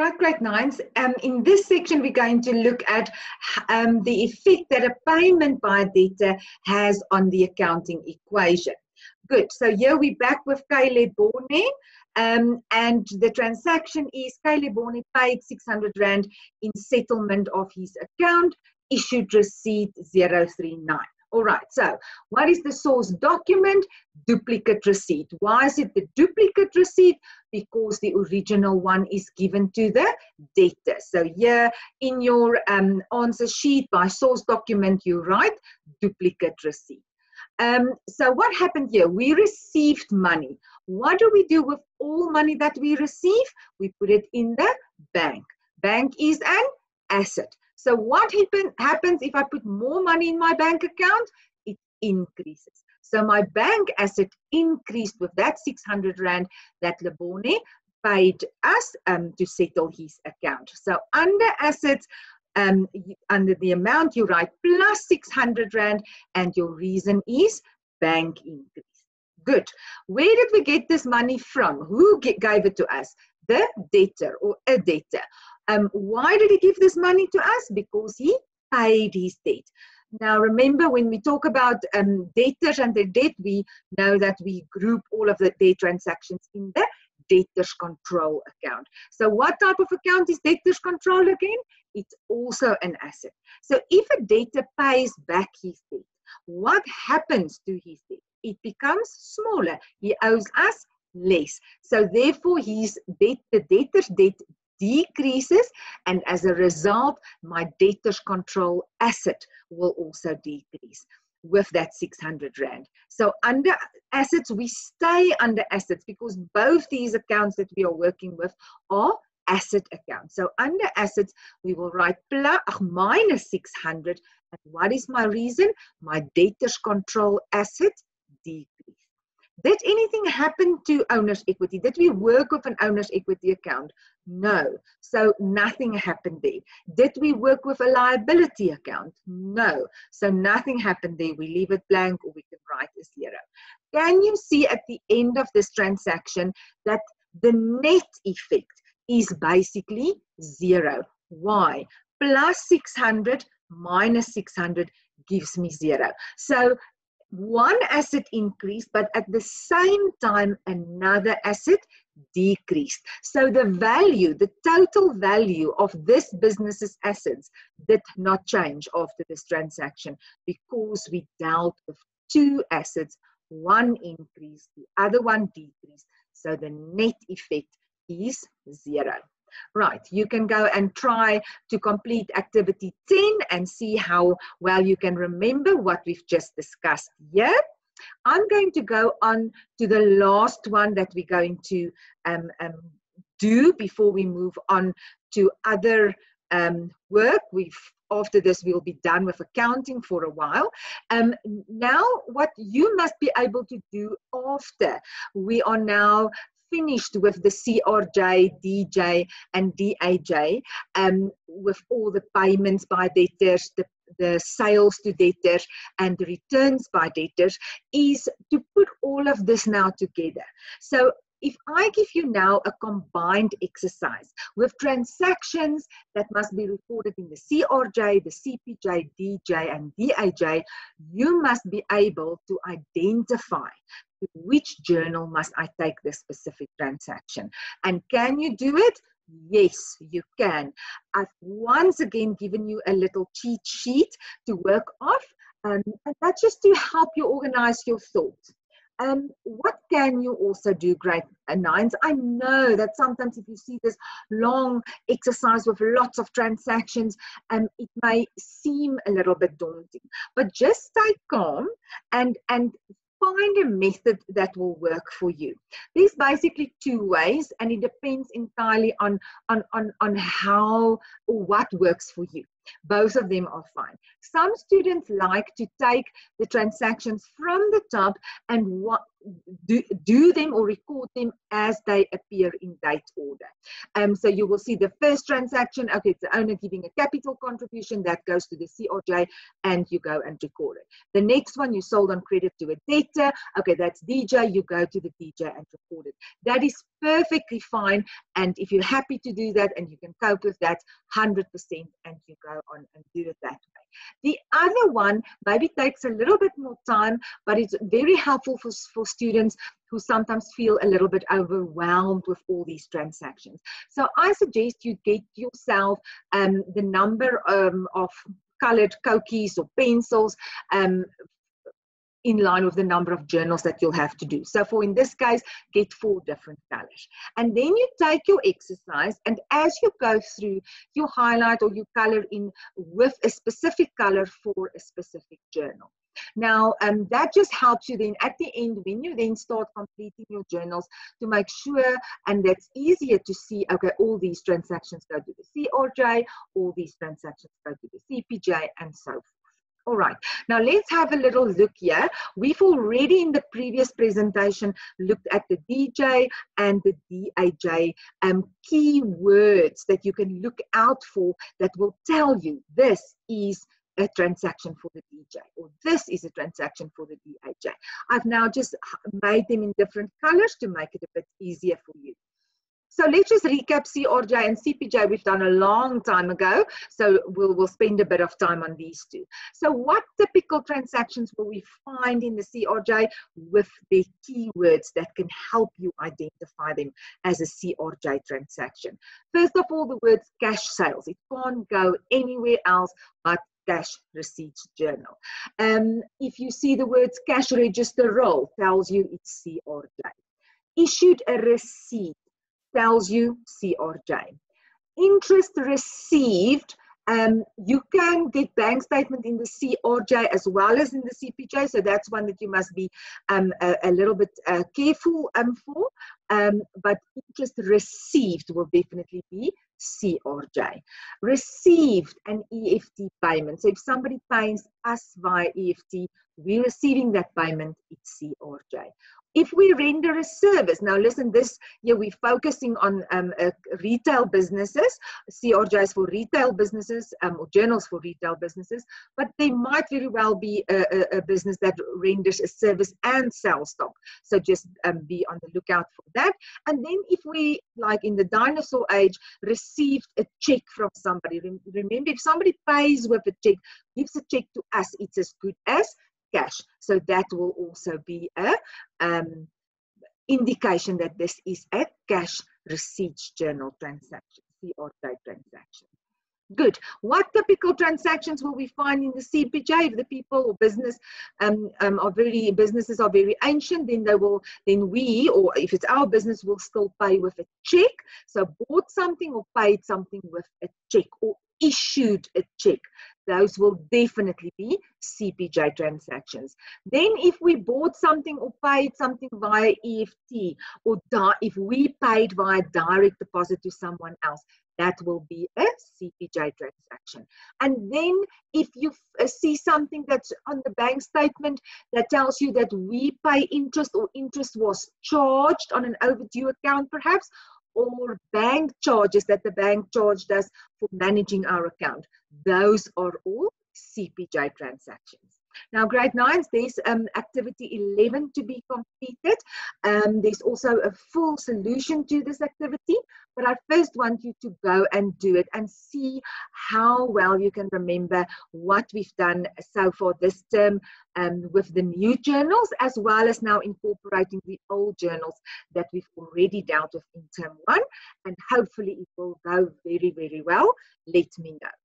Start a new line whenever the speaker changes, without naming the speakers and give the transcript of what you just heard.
Right, great nines. Um, in this section, we're going to look at um, the effect that a payment by debtor has on the accounting equation. Good. So here we're back with Caleb Borne. Um, and the transaction is Caleb Borne paid 600 Rand in settlement of his account, issued receipt 039. All right, so what is the source document? Duplicate receipt. Why is it the duplicate receipt? Because the original one is given to the debtor. So here in your um, answer sheet by source document, you write duplicate receipt. Um, so what happened here? We received money. What do we do with all money that we receive? We put it in the bank. Bank is an asset. So what happen, happens if I put more money in my bank account? It increases. So my bank asset increased with that 600 Rand that Lebone paid us um, to settle his account. So under assets, um, under the amount you write plus 600 Rand and your reason is bank increase. Good. Where did we get this money from? Who gave it to us? The debtor or a debtor. Um, why did he give this money to us? Because he paid his debt. Now, remember when we talk about um, debtors and their debt, we know that we group all of the debt transactions in the debtors control account. So, what type of account is debtors control again? It's also an asset. So, if a debtor pays back his debt, what happens to his debt? It becomes smaller. He owes us less. So, therefore, his debt, the debtor's debt decreases and as a result my debtors control asset will also decrease with that 600 rand. So under assets we stay under assets because both these accounts that we are working with are asset accounts. So under assets we will write plus minus 600 and what is my reason? My debtors control asset decrease did anything happen to owner's equity? Did we work with an owner's equity account? No. So nothing happened there. Did we work with a liability account? No. So nothing happened there. We leave it blank or we can write a zero. Can you see at the end of this transaction that the net effect is basically zero? Why? Plus 600 minus 600 gives me zero. So one asset increased, but at the same time, another asset decreased. So the value, the total value of this business's assets did not change after this transaction because we dealt with two assets, one increased, the other one decreased. So the net effect is zero. Right, you can go and try to complete activity 10 and see how well you can remember what we've just discussed here. I'm going to go on to the last one that we're going to um, um, do before we move on to other um, work. We've after this we'll be done with accounting for a while um, now what you must be able to do after we are now finished with the CRJ, DJ, and DAJ, um, with all the payments by debtors, the, the sales to debtors, and the returns by debtors, is to put all of this now together. So if I give you now a combined exercise with transactions that must be recorded in the CRJ, the CPJ, DJ, and DAJ, you must be able to identify which journal must I take this specific transaction. And can you do it? Yes, you can. I've once again given you a little cheat sheet to work off, um, and that's just to help you organize your thoughts. Um, what can you also do, grade nines? I know that sometimes if you see this long exercise with lots of transactions, um, it may seem a little bit daunting. But just stay calm and and find a method that will work for you. There's basically two ways, and it depends entirely on, on, on, on how or what works for you. Both of them are fine. Some students like to take the transactions from the top and do, do them or record them as they appear in date order. Um, so you will see the first transaction, okay, it's the owner giving a capital contribution that goes to the CRJ and you go and record it. The next one you sold on credit to a debtor, okay, that's DJ, you go to the DJ and record it. That is perfectly fine. And if you're happy to do that and you can cope with that 100% and you go on and do it that way. The other one maybe takes a little bit more time, but it's very helpful for, for students who sometimes feel a little bit overwhelmed with all these transactions. So I suggest you get yourself um, the number um, of colored cookies or pencils um, in line with the number of journals that you'll have to do. So for in this case, get four different colors. And then you take your exercise and as you go through, you highlight or you color in with a specific color for a specific journal. Now, um, that just helps you then at the end when you then start completing your journals to make sure, and that's easier to see, okay, all these transactions go to the CRJ, all these transactions go to the CPJ, and so forth. All right, now let's have a little look here. We've already in the previous presentation looked at the DJ and the DAJ um, keywords that you can look out for that will tell you this is a transaction for the DJ or this is a transaction for the DAJ. I've now just made them in different colors to make it a bit easier for you. So let's just recap CRJ and CPJ we've done a long time ago. So we'll, we'll spend a bit of time on these two. So what typical transactions will we find in the CRJ with the keywords that can help you identify them as a CRJ transaction? First of all, the words cash sales. It can't go anywhere else but cash receipts journal. Um, if you see the words cash register roll, tells you it's CRJ. Issued a receipt tells you CRJ. Interest received, um, you can get bank statement in the CRJ as well as in the CPJ, so that's one that you must be um, a, a, little bit uh, careful um, for. Um, but interest received will definitely be CRJ. Received an EFT payment. So if somebody pays us via EFT, we're receiving that payment, it's CRJ. if we render a service now listen this yeah we're focusing on um, uh, retail businesses crjs for retail businesses um, or journals for retail businesses but they might very well be a, a, a business that renders a service and sells stock so just um, be on the lookout for that and then if we like in the dinosaur age received a check from somebody remember if somebody pays with a check gives a check to us it's as good as cash. So that will also be a um, indication that this is a cash receipts journal transaction, CRJ transaction. Good. What typical transactions will we find in the CPJ? If the people or business um, um, are very businesses are very ancient, then they will then we or if it's our business will still pay with a check. So bought something or paid something with a check or issued a check those will definitely be CPJ transactions. Then if we bought something or paid something via EFT or if we paid via direct deposit to someone else, that will be a CPJ transaction. And then if you uh, see something that's on the bank statement that tells you that we pay interest or interest was charged on an overdue account perhaps, or bank charges that the bank charged us for managing our account. Those are all CPJ transactions. Now, grade nines, there's um, activity 11 to be completed. Um, there's also a full solution to this activity, but I first want you to go and do it and see how well you can remember what we've done so far this term um, with the new journals, as well as now incorporating the old journals that we've already dealt with in term one. And hopefully it will go very, very well. Let me know.